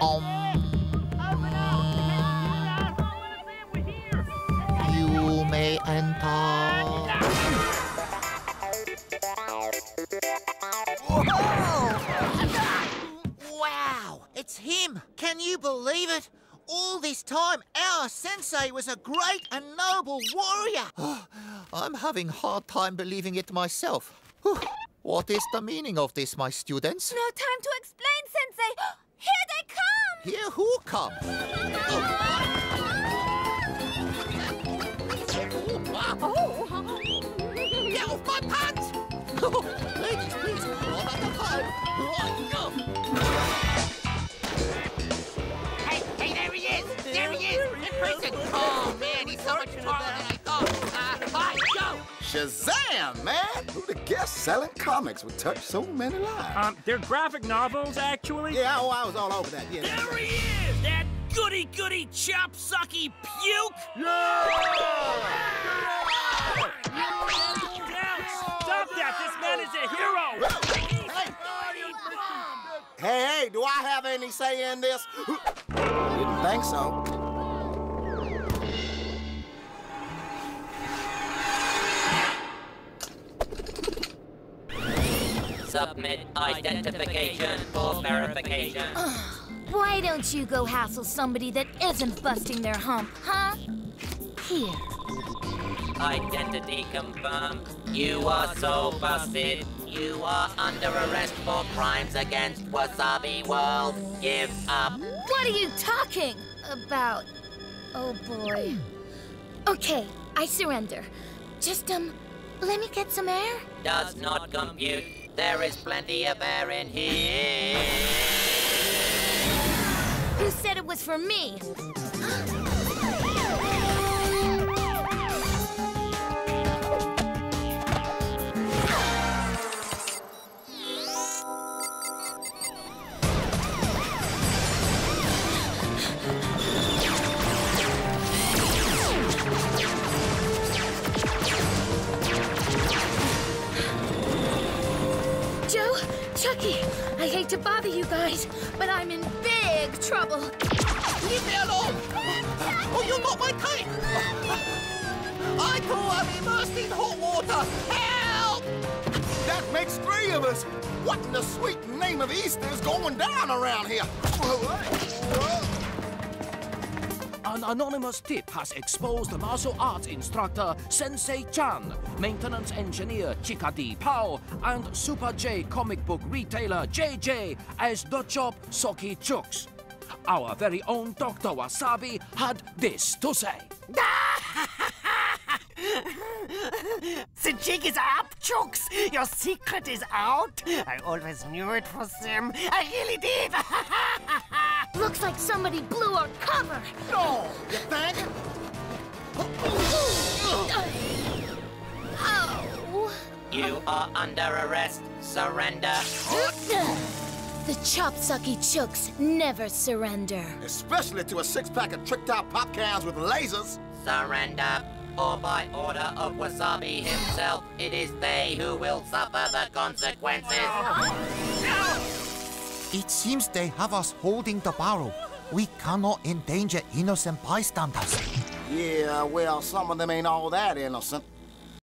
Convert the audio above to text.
Um. You may enter. Wow, it's him. Can you believe it? All this time, our sensei was a great and noble warrior. I'm having hard time believing it myself. Whew. What is the meaning of this, my students? No time to explain, Sensei. Here they come. Here who come? Oh. Get off my pants! Ladies, please, what about the pipe? Hey, hey, there he is! There he is! In prison! Oh, man, he's so much taller than I thought. Uh, hi, go! Shazam, man! Who the guess selling comics would touch so many lives? Um, they're graphic novels, actually. yeah, oh, I was all over that. Yeah. There he is! That goody goody chop socky puke! Down! Stop that! This man is a hero! Hey, hey, do I have any say in this? Didn't think so. Submit identification for verification. Why don't you go hassle somebody that isn't busting their hump, huh? Here. Identity confirmed. You are so busted. You are under arrest for crimes against Wasabi World. Give up. What are you talking about? Oh boy. Okay, I surrender. Just, um, let me get some air. Does not compute. There is plenty of air in here. Who said it was for me? Chuckie, I hate to bother you guys, but I'm in big trouble. Leave me alone! Oh, you're not my type! I too am immersed in hot water! Help! That makes three of us. What in the sweet name of Easter is going down around here? Oh, An anonymous tip has exposed martial arts instructor Sensei Chan, maintenance engineer Chika D. Pao, and Super J comic book retailer JJ as the Chop Socky Chooks. Our very own Dr. Wasabi had this to say. The jig is up, Chooks! Your secret is out! I always knew it was him. I really did! Looks like somebody blew our cover. No, you think? Oh. You are under arrest. Surrender. The chop socky chooks never surrender. Especially to a six-pack of tricked-out pop cans with lasers. Surrender. Or by order of Wasabi himself, it is they who will suffer the consequences. It seems they have us holding the barrel. We cannot endanger innocent bystanders. Yeah, well, some of them ain't all that innocent.